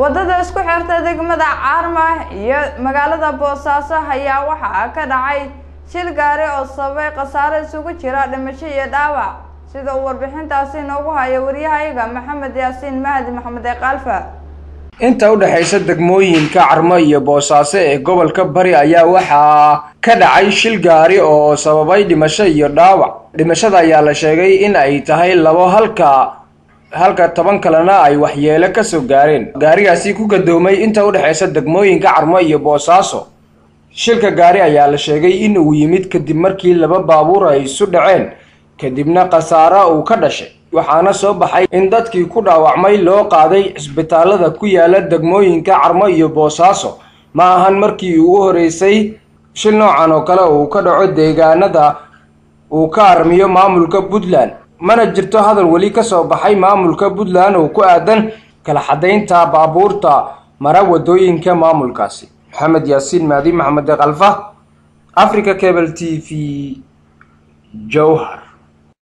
waddada isku xirta degmada caarma iyo magaalada boosaaso ayaa waxaa ka dhacay shil gaari oo sababay khasaare isugu jira dhimasho iyo dhaawac. Sida uu warbixintaasi inoogu hayo waryahayaga maxamed yaasiin mahdi maxamed ee kaalfa inta u dhexaysa degmooyinka carmo iyo boosaaso ee gobolka bari ayaa waxaa ka dhacay shil gaari oo sababay dhimasho iyo dhaawac. Dhimashada ayaa la sheegay in ay tahay labo halka halka toban kalena ay waxyeelo ka soo gaareen. Gaarigaasi ku gadoomay inta u dhexaysa degmooyinka carmo iyo boosaaso shilka gaari ayaa la sheegay in uu yimid kadib markii laba baabuur ay isu dhaceen kadibna khasaare uu ka dhashay. Waxaana soo baxay in dadkii ku dhaawacmay loo qaaday cisbitaalada ku yaalla degmooyinka carmo iyo boosaaso ma ahan markii ugu horeysay shil noocan oo kale uu ka dhaco deegaanada uu ka armiyo maamulka puntland mana jirto hadal weli ka soo baxay maamulka puntland oo ku aadan kala xadaynta baabuurta mara waddooyinka maamulkaasi. Maxamed yaasiin maadi maxamed kalfa africa cable t v jowhar